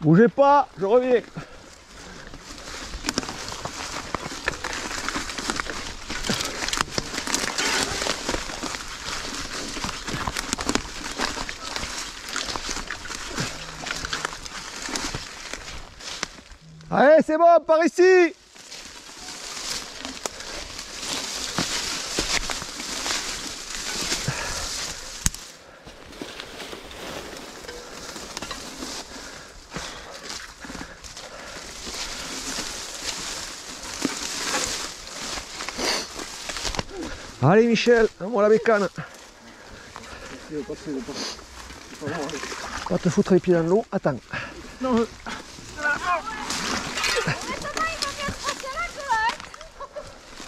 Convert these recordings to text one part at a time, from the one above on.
Bougez pas, je reviens. Allez, c'est bon, par ici Allez Michel, moi la bécane. Va te foutre les pieds dans l'eau. Attends. Ouais, il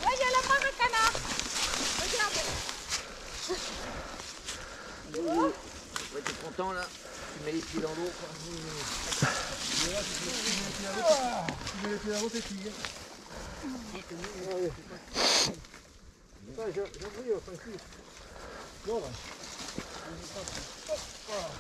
y a la main de canard. Regarde. Ouais, t'es content là Tu mets les pieds dans l'eau. Так, я, я выехал, Лёва. Опа.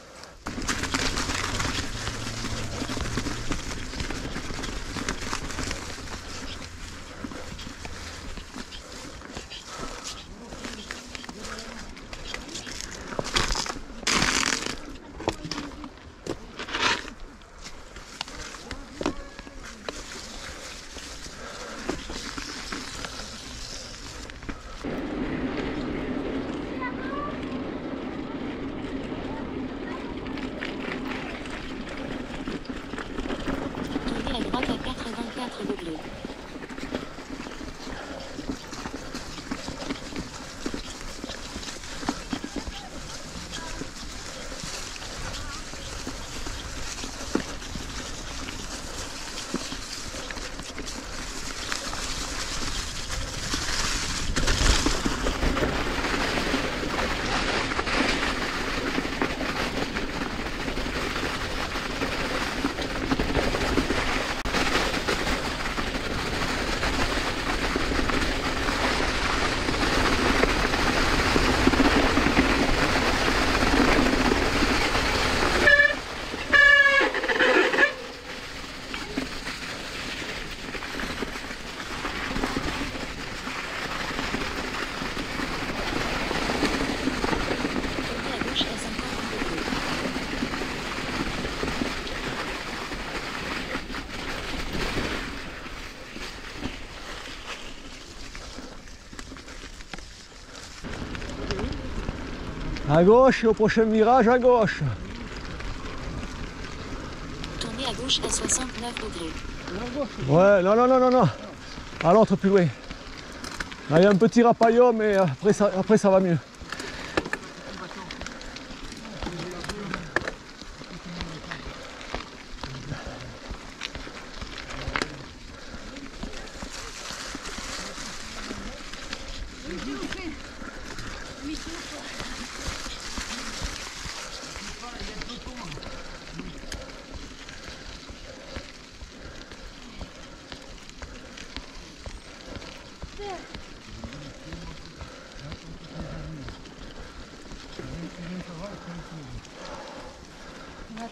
À gauche, au prochain virage, à gauche. Tournez à gauche à 69 degrés. Ouais, non, non, non, non, non. À l'autre, plus loin. Là, il y a un petit rapaillot, mais après ça, après, ça va mieux.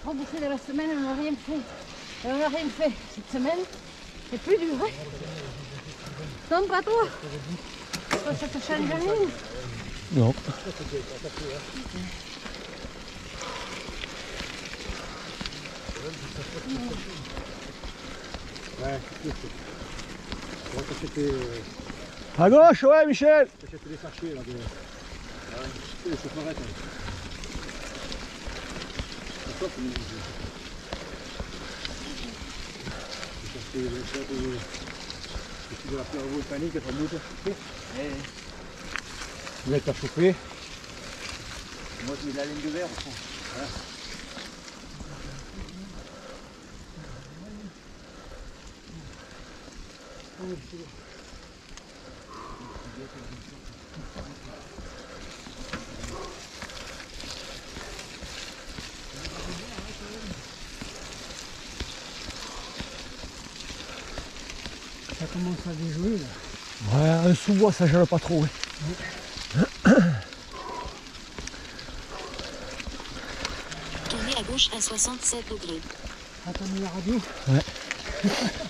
On a trop bouffé de la semaine, on n'a rien fait. Et on n'a rien fait. Cette semaine, c'est plus dur. Hein non, pas toi. Toi, ça te change rien. Non. Ouais, on va t'acheter À gauche, ouais, Michel. t'achètes des sachets là, de... Ouais. Les chaufferettes. hein. C'est top, mais... J'ai cherché les chaufferettes, euh, et puis de la pierre volcanique, ça monte. Vous êtes à chauffer. Moi, je mets de la laine de verre au fond. Là. Ouais, un sous-bois, ça gèle pas trop. ouais. Tournez à gauche à 67 degrés. Attends, la radio.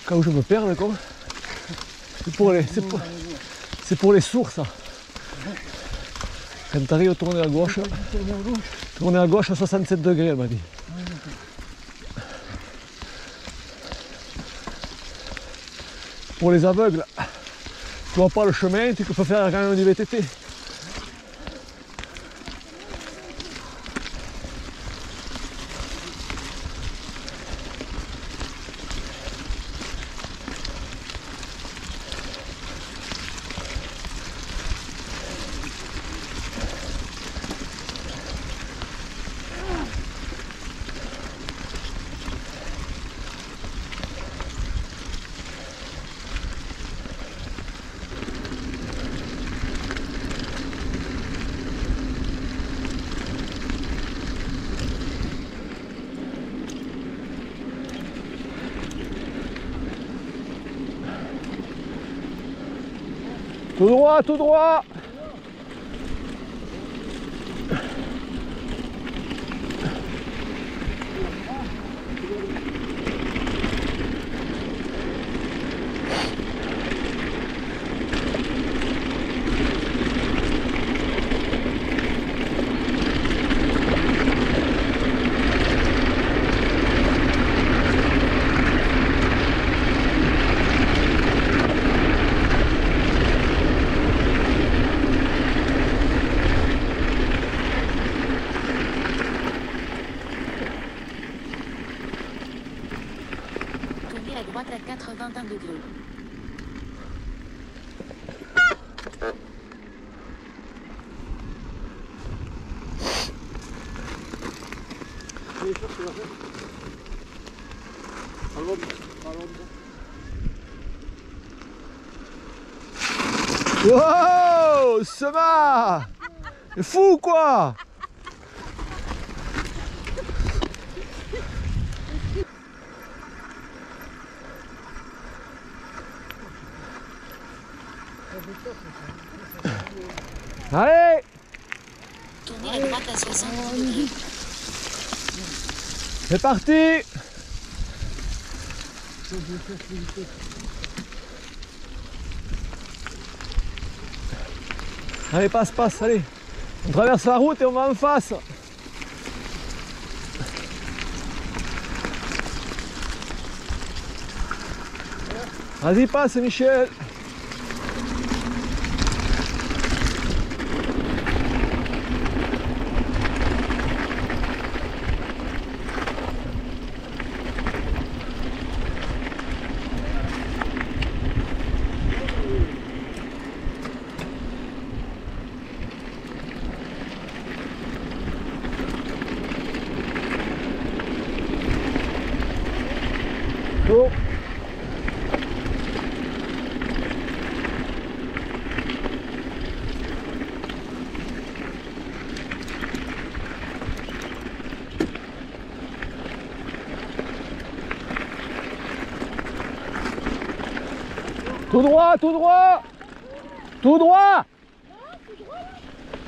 Cas où je me perds, le con. C'est pour les, c'est pour, c'est pour les sourds, ça. Quand t'arrives à tourner à gauche, Tourne à gauche. tourner à gauche à 67 degrés, elle m'a dit. Pour les aveugles, tu vois pas le chemin, tu peux faire quand même du VTT. Tout droit, tout droit Tournez à droite à 81 degrés. Wow Sema C'est fou quoi. Allez. Tournez à droite à 70 degrés. C'est parti Allez, passe, passe, allez. On traverse la route et on va en face. Vas-y, passe, Michel. Tout droit, tout droit. Tout droit.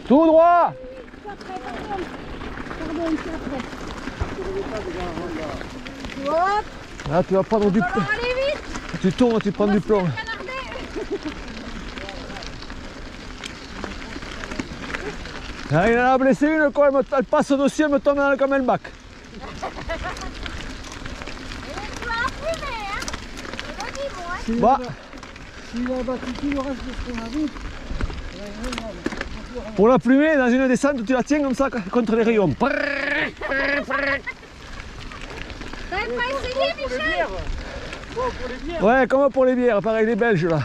Tout droit Là, tu vas prendre du plomb. Tu tournes, tu prends du plomb. Ah, il en a blessé une, quoi. Elle, me- elle passe au dossier, elle me tombe dans le camelback. Tu vas fumer, hein. S'il Bah. a, s'il a battu tout le reste de ce qu'on a vu, Pour la plumer, dans une descente, tu la tiens comme ça contre les rayons. Pas essayé, Michel Ouais, comme pour les bières, pareil, les Belges là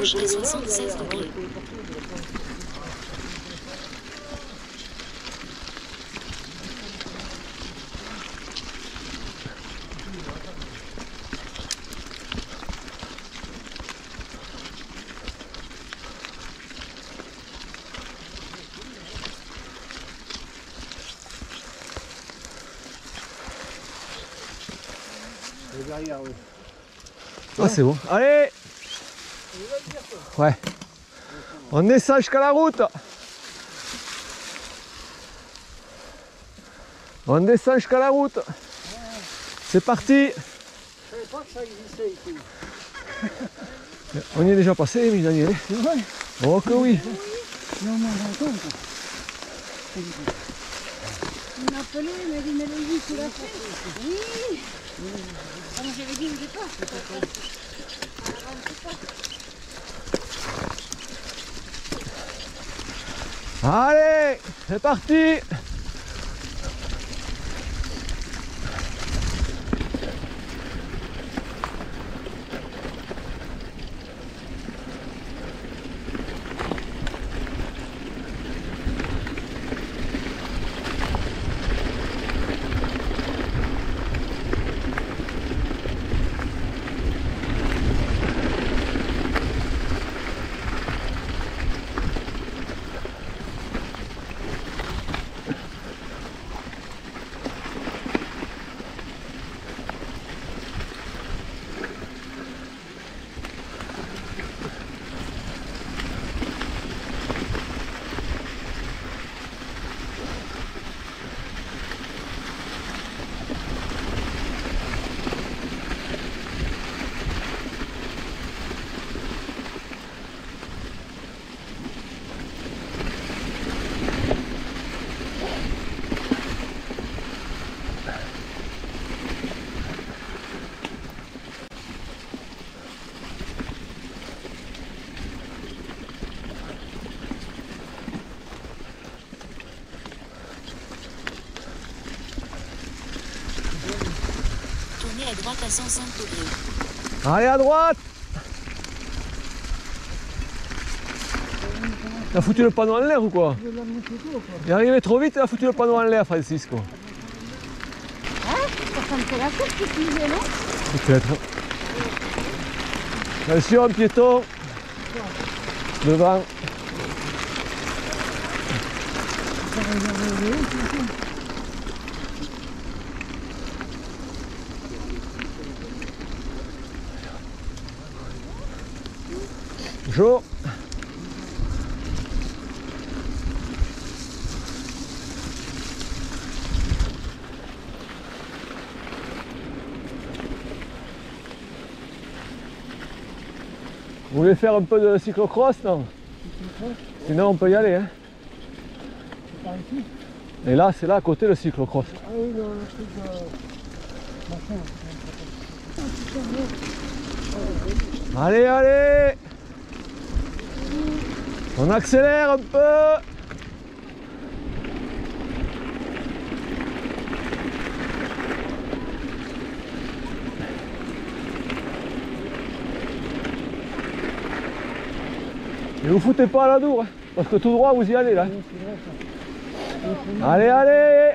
gauche à 76 degrés. Le derrière, oui. Ah, c'est bon. Allez Ouais. On descend jusqu'à la route. On descend jusqu'à la route. C'est parti. Je savais pas que ça existait ici. On y est déjà passé, mais Daniel. C'est vrai Oh que oui. Non, non. Il m'a appelé, il m'a dit, mais le tu l'as fait Oui Comme j'avais dit au départ. Allez, c'est parti. 105 degrés. Allez à droite. T'as foutu le panneau en l'air ou quoi Il est arrivé trop vite, il a foutu le panneau en l'air, Francisco. Ça me fait la tête que tu disais, non Peut-être. Attention, piéton. Devant. Bonjour. Vous voulez faire un peu de cyclocross, non Sinon on peut y aller. Hein. Par ici Et là, c'est là à côté le cyclocross. Ah oui, le, truc de... Allez, allez On accélère un peu Ne vous foutez pas à la dour, parce que tout droit vous y allez là. Allez, allez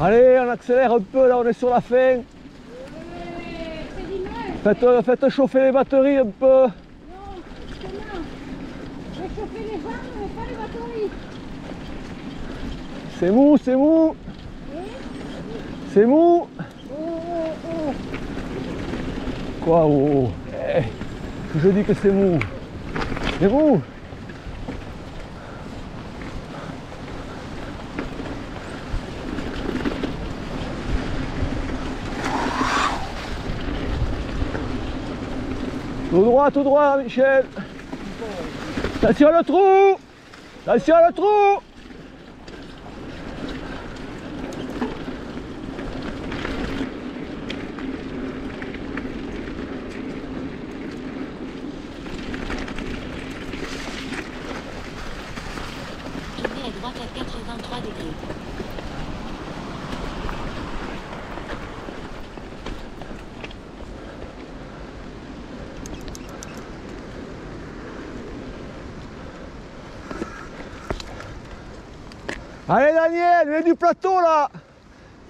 Allez, on accélère un peu, là on est sur la fin. Faites, euh, faites chauffer les batteries un peu. Non, les mais pas les batteries. C'est mou, c'est mou. C'est mou. Quoi oh, oh. Eh, Je dis que c'est mou. C'est mou. Tout droit, tout droit, Michel. Attention le trou Attention le trou Tournez à droite à 83 degrés. Allez Daniel, mets du plateau là.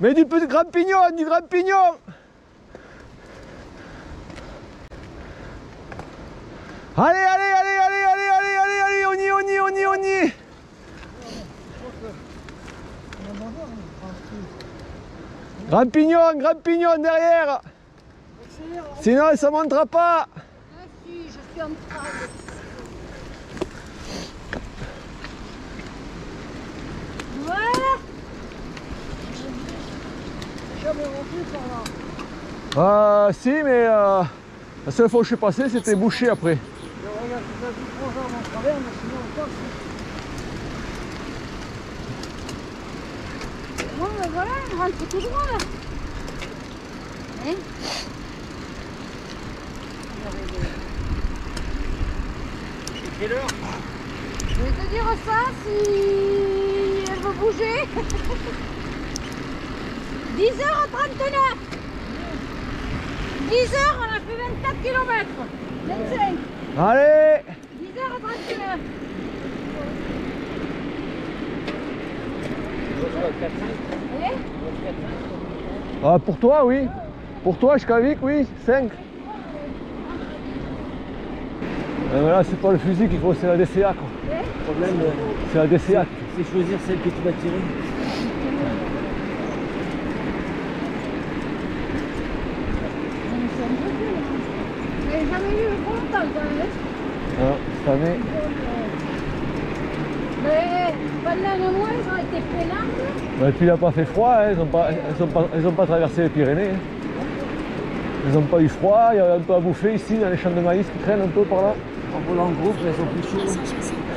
Mets du petit grand pignon, du grand pignon Allez, allez, allez, allez, allez, allez, allez, allez, on y, on y, on y, on y. Grand pignon, grand pignon derrière. Sinon ça montera pas. Ah de... Voilà Jamais rentré par là. Euh, si, mais euh, la seule fois où je suis passé, c'était bouché après. Je regarde, ça fait trois heures mon travers, mais sinon on passe. Bon, ben voilà, on rentre tout droit là. Hein Quelle heure? Je vais te dire ça si elle veut bouger. 10h39 10h, on a fait 24 km 25 Allez 10h39 Eh Ah, Pour toi, oui. Pour toi, jusqu'à Vic, oui, 5. voilà, c'est pas le fusil qu'il faut, c'est la DCA. Quoi. Problème, euh, C'est la DCA. c'est choisir celle que tu vas tirer. J'ai jamais eu le cette année. Mais pendant le mois, ils ont été. Bah, et puis il n'a pas fait froid, hein, ils n'ont pas, ont ont traversé les Pyrénées. hein. Ils n'ont pas eu froid, il y a un peu à bouffer ici dans les champs de maïs qui traînent un peu par là. En volant en groupe, elles sont plus chaudes. 360